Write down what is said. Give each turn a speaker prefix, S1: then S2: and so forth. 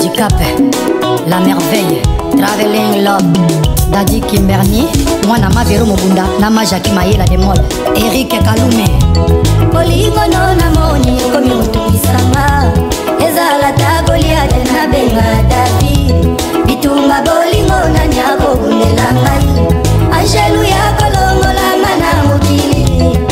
S1: Dicap, la merveille, traveling love, Daddy Kimberly, moi na Mavero Mobunda, na ma Jackie Mayela de Mol, Eric Kalume.
S2: Bolingo no na moni komi otumisanga, ezala ta Goliath na benga David, bitumba bolingo na nyako bundelanga, angelu ya kolongola mana mokili.